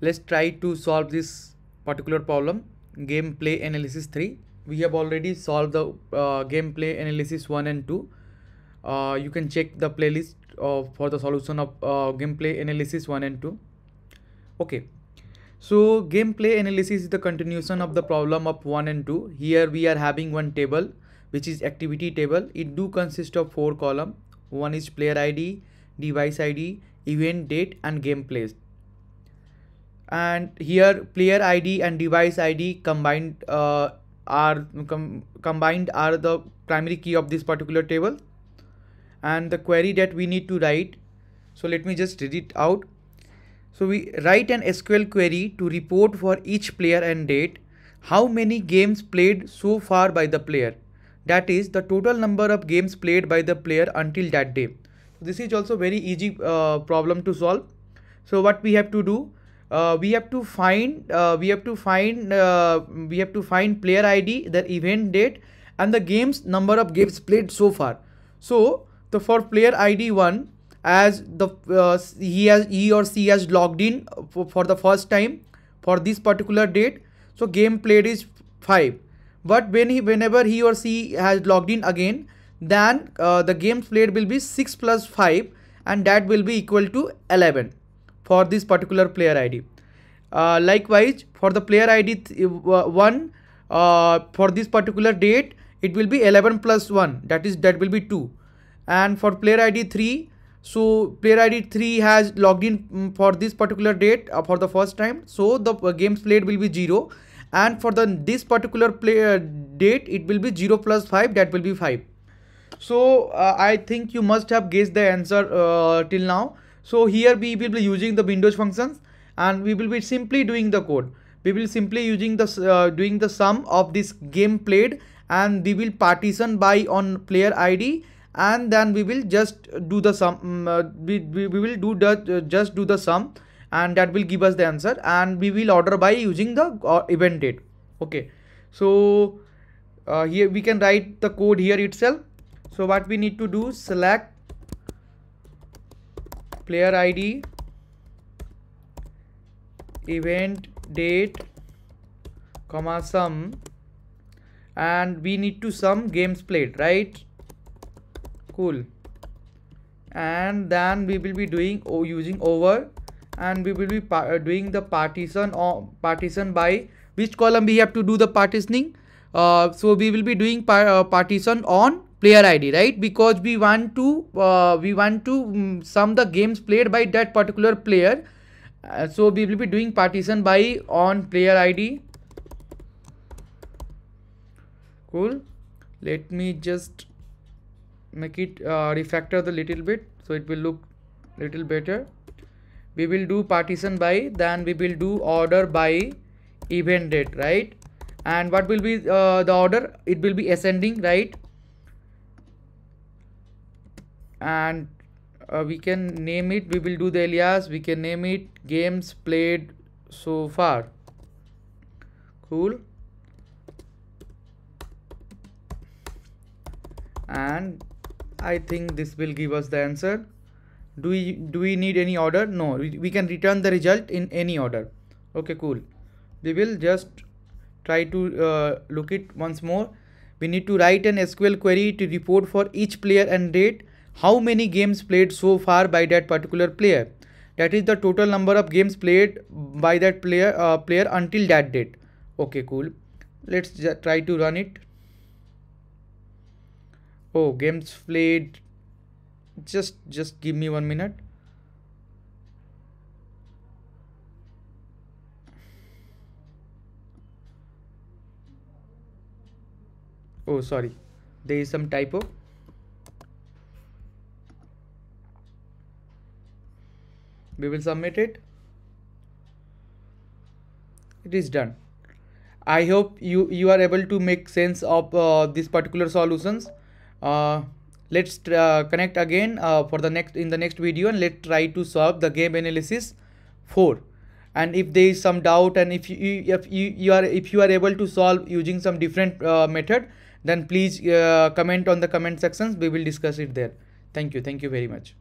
let's try to solve this particular problem. Gameplay analysis 3 we have already solved the uh, gameplay analysis 1 and 2 uh, you can check the playlist of, for the solution of uh, gameplay analysis 1 and 2 okay. So gameplay analysis is the continuation of the problem of 1 and 2 here we are having one table which is activity table. It do consist of four column. One is player id device id event date and gameplay and here player id and device id combined uh, are com combined are the primary key of this particular table. And the query that we need to write so let me just read it out. So we write an sql query to report for each player and date how many games played so far by the player. That is the total number of games played by the player until that day. This is also very easy uh, problem to solve. So what we have to do uh, we have to find uh, we have to find uh, we have to find player id the event date and the games number of games played so far. So the for player id 1 as the uh, he has he or she has logged in for, for the first time for this particular date so game played is 5 but when he whenever he or she has logged in again then uh, the games played will be 6 plus 5 and that will be equal to 11 for this particular player id uh, likewise for the player id uh, 1 uh, for this particular date it will be 11 plus 1 that is that will be 2 and for player id 3 so player id 3 has logged in mm, for this particular date uh, for the first time so the uh, games played will be 0 and for the this particular player date it will be 0 plus 5 that will be 5 so uh, i think you must have guessed the answer uh, till now so here we will be using the windows functions and we will be simply doing the code. We will simply using the uh, doing the sum of this game played and we will partition by on player id and then we will just do the sum um, uh, we, we, will do the uh, just do the sum and that will give us the answer and we will order by using the uh, event date. Okay. So here we can write the code here itself. So what we need to do select player id event date comma sum and we need to sum games played right? Cool. And then we will be doing oh, using over and we will be uh, doing the partition or partition by which column we have to do the partitioning? Uh, so we will be doing par uh, partition on player id right? Because we want to uh, we want to um, sum the games played by that particular player. Uh, so we will be doing partition by on player id cool. Let me just make it uh, refactor the little bit so it will look little better. We will do partition by then we will do order by event date right? And what will be uh, the order? It will be ascending right and uh, we can name it we will do the alias we can name it games played so far. Cool. And i think this will give us the answer. Do we do we need any order? No we, we can return the result in any order. Okay cool. We will just try to uh, look it once more. We need to write an sql query to report for each player and date how many games played so far by that particular player? That is the total number of games played by that player uh, player until that date. Okay cool. Let's try to run it. Oh games played. Just just give me one minute. Oh sorry. There is some typo we will submit it. It is done. I hope you you are able to make sense of uh, these particular solutions. Uh, let's uh, connect again uh, for the next in the next video and let's try to solve the game analysis 4 and if there is some doubt and if you if you, you are if you are able to solve using some different uh, method then please uh, comment on the comment sections. We will discuss it there. Thank you. Thank you very much